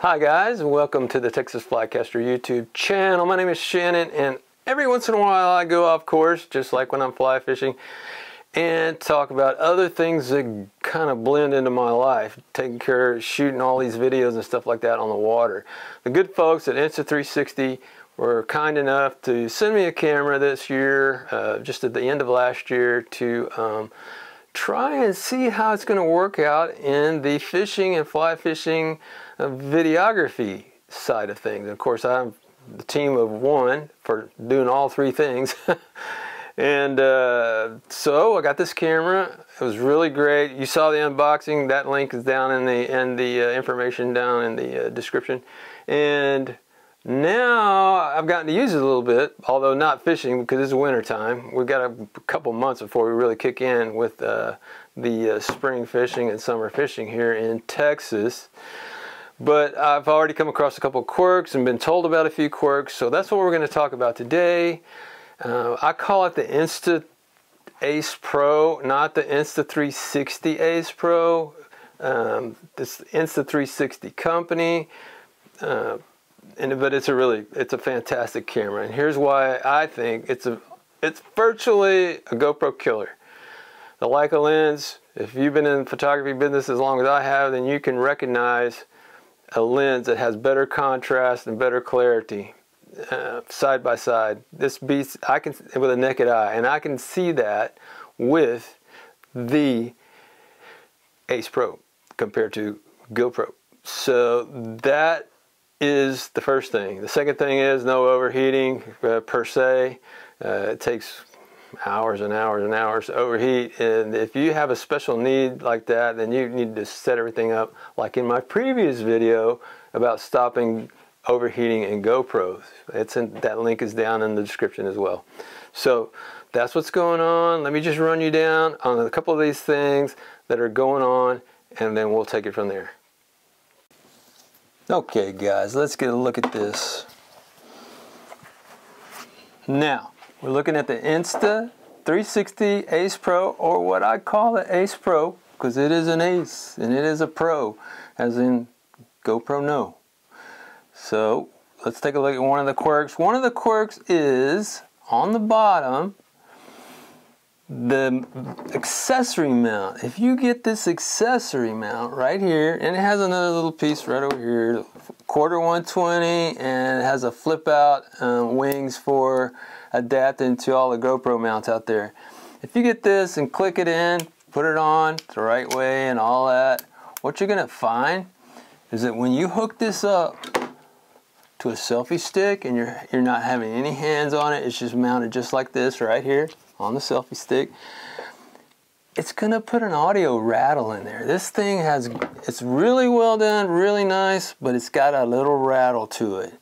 Hi guys, welcome to the Texas Flycaster YouTube channel. My name is Shannon and every once in a while I go off course, just like when I'm fly fishing, and talk about other things that kind of blend into my life, taking care of shooting all these videos and stuff like that on the water. The good folks at Insta360 were kind enough to send me a camera this year, uh, just at the end of last year, to um, try and see how it's going to work out in the fishing and fly fishing videography side of things. Of course, I'm the team of one for doing all three things. and uh, so I got this camera. It was really great. You saw the unboxing. That link is down in the and the uh, information down in the uh, description. And now I've gotten to use it a little bit, although not fishing because it's winter time. We've got a couple months before we really kick in with uh, the uh, spring fishing and summer fishing here in Texas. But I've already come across a couple quirks and been told about a few quirks, so that's what we're going to talk about today. Uh, I call it the Insta Ace Pro, not the Insta 360 Ace Pro. Um, this Insta 360 company. Uh, and but it's a really it's a fantastic camera and here's why I think it's a it's virtually a GoPro killer the Leica lens if you've been in the photography business as long as I have then you can recognize a lens that has better contrast and better clarity uh, side by side this beats I can with a naked eye and I can see that with the Ace Pro compared to GoPro so that is the first thing. The second thing is no overheating uh, per se. Uh, it takes hours and hours and hours overheat and if you have a special need like that then you need to set everything up like in my previous video about stopping overheating in GoPros. It's in, that link is down in the description as well. So that's what's going on. Let me just run you down on a couple of these things that are going on and then we'll take it from there. Okay guys, let's get a look at this. Now, we're looking at the Insta 360 Ace Pro, or what I call the Ace Pro, because it is an Ace, and it is a Pro, as in GoPro No. So, let's take a look at one of the quirks. One of the quirks is, on the bottom, the accessory mount if you get this accessory mount right here and it has another little piece right over here quarter 120 and it has a flip out um, wings for adapting to all the GoPro mounts out there. If you get this and click it in put it on the right way and all that what you're gonna find is that when you hook this up to a selfie stick and you're you're not having any hands on it it's just mounted just like this right here on the selfie stick, it's gonna put an audio rattle in there. This thing has, it's really well done, really nice, but it's got a little rattle to it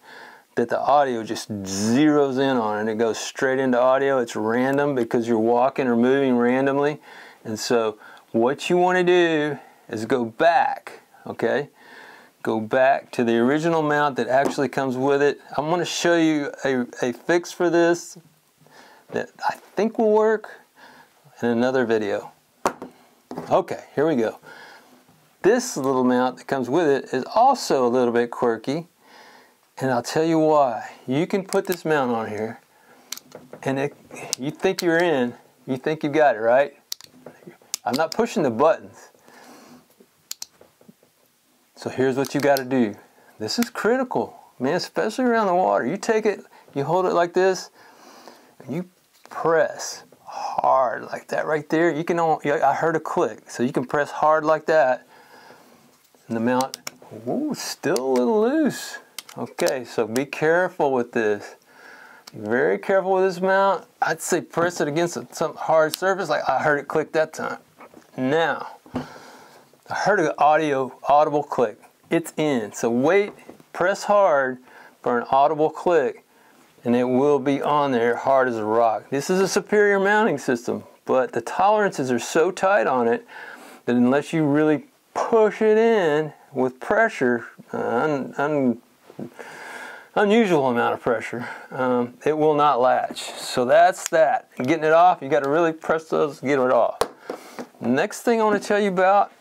that the audio just zeroes in on and it goes straight into audio. It's random because you're walking or moving randomly. And so what you wanna do is go back, okay? Go back to the original mount that actually comes with it. I'm gonna show you a, a fix for this that I think will work in another video. Okay, here we go. This little mount that comes with it is also a little bit quirky, and I'll tell you why. You can put this mount on here, and it, you think you're in, you think you've got it, right? I'm not pushing the buttons. So here's what you got to do. This is critical, man, especially around the water. You take it, you hold it like this, and you press hard like that right there. You can, I heard a click, so you can press hard like that. And the mount, ooh, still a little loose. Okay, so be careful with this. Be very careful with this mount. I'd say press it against some hard surface like I heard it click that time. Now, I heard an audio, audible click. It's in, so wait, press hard for an audible click and it will be on there hard as a rock. This is a superior mounting system, but the tolerances are so tight on it that unless you really push it in with pressure, uh, un, un, unusual amount of pressure, um, it will not latch. So that's that. getting it off, you got to really press those, get it off. Next thing I want to tell you about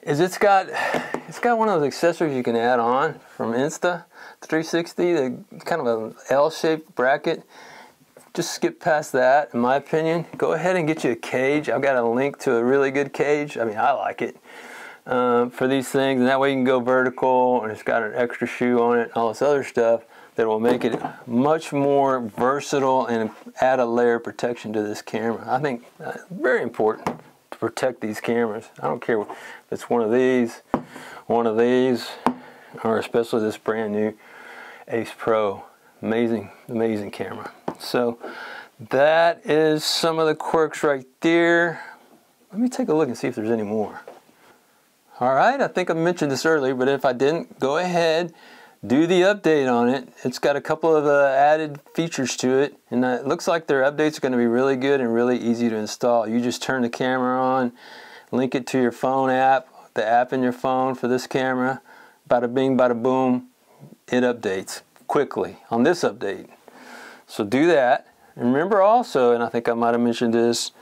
is it's got it's got one of those accessories you can add on from Insta 360, the kind of an L-shaped bracket. Just skip past that, in my opinion. Go ahead and get you a cage. I've got a link to a really good cage. I mean, I like it um, for these things, and that way you can go vertical, and it's got an extra shoe on it, all this other stuff that will make it much more versatile and add a layer of protection to this camera. I think uh, very important to protect these cameras. I don't care if it's one of these, one of these, or especially this brand new Ace Pro. Amazing, amazing camera. So that is some of the quirks right there. Let me take a look and see if there's any more. All right, I think I mentioned this earlier, but if I didn't, go ahead, do the update on it. It's got a couple of uh, added features to it, and it looks like their updates are going to be really good and really easy to install. You just turn the camera on, link it to your phone app, the app in your phone for this camera, bada bing, bada boom, it updates quickly on this update. So do that. And remember also, and I think I might have mentioned this,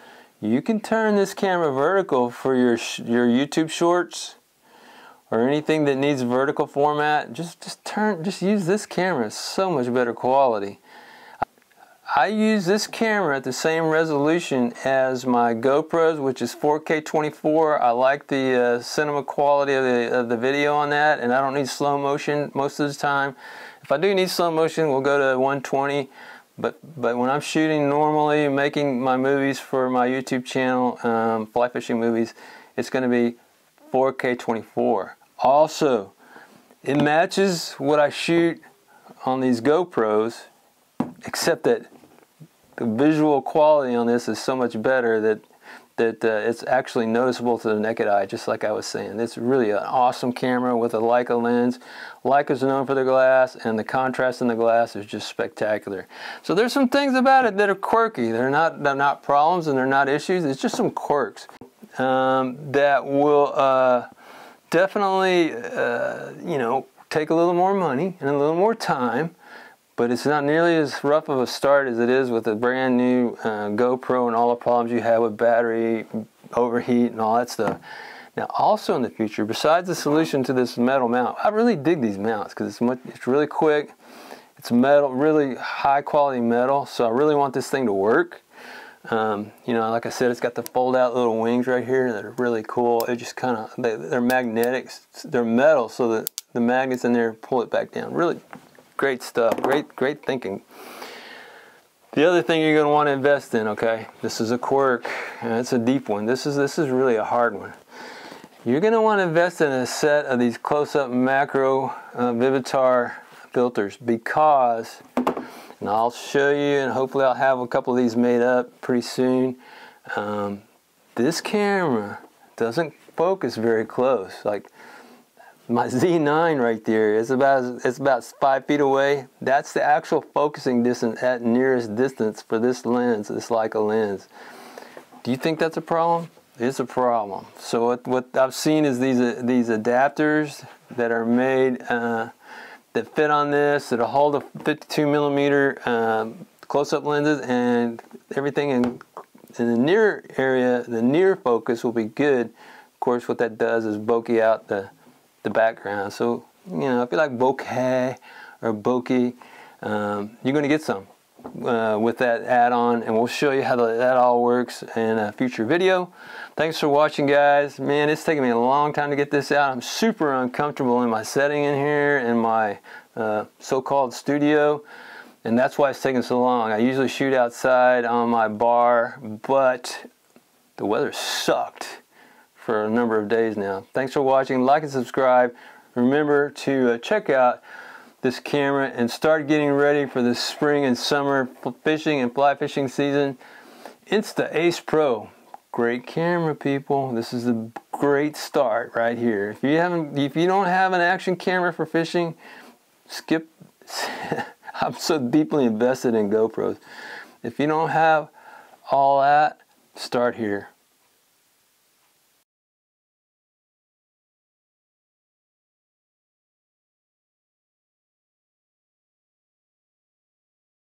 you can turn this camera vertical for your your YouTube shorts or anything that needs vertical format. Just just turn just use this camera. It's so much better quality. I use this camera at the same resolution as my GoPros, which is 4K 24. I like the uh, cinema quality of the, of the video on that, and I don't need slow motion most of the time. If I do need slow motion, we'll go to 120. But but when I'm shooting normally, making my movies for my YouTube channel, um, fly fishing movies, it's going to be 4K 24. Also, it matches what I shoot on these GoPros, except that the visual quality on this is so much better that that uh, it's actually noticeable to the naked eye, just like I was saying. It's really an awesome camera with a Leica lens. Leica's known for the glass, and the contrast in the glass is just spectacular. So there's some things about it that are quirky. They're not, they're not problems and they're not issues. It's just some quirks um, that will uh, definitely, uh, you know, take a little more money and a little more time but it's not nearly as rough of a start as it is with a brand new uh, GoPro and all the problems you have with battery overheat and all that stuff. Now, also in the future, besides the solution to this metal mount, I really dig these mounts because it's much, it's really quick. It's metal, really high quality metal, so I really want this thing to work. Um, you know, like I said, it's got the fold out little wings right here that are really cool. It just kind of, they, are magnetic, they're metal, so that the magnets in there pull it back down. Really, great stuff. Great, great thinking. The other thing you're going to want to invest in, okay? This is a quirk. and It's a deep one. This is this is really a hard one. You're going to want to invest in a set of these close-up macro uh, Vivitar filters because, and I'll show you, and hopefully I'll have a couple of these made up pretty soon. Um, this camera doesn't focus very close. Like my Z9 right there is about it's about five feet away. That's the actual focusing distance at nearest distance for this lens, It's like a lens. Do you think that's a problem? It's a problem. So what, what I've seen is these uh, these adapters that are made uh, that fit on this that'll hold a 52 millimeter um, close-up lenses and everything in in the near area, the near focus will be good. Of course, what that does is bokeh out the the background. So, you know, if you like bokeh or bokeh, um, you're going to get some uh, with that add-on and we'll show you how the, that all works in a future video. Thanks for watching guys. Man, it's taking me a long time to get this out. I'm super uncomfortable in my setting in here in my uh, so-called studio and that's why it's taking so long. I usually shoot outside on my bar, but the weather sucked for a number of days now. Thanks for watching. Like and subscribe. Remember to uh, check out this camera and start getting ready for the spring and summer fishing and fly fishing season. Insta Ace Pro. Great camera, people. This is a great start right here. If you haven't, if you don't have an action camera for fishing, skip. I'm so deeply invested in GoPros. If you don't have all that, start here.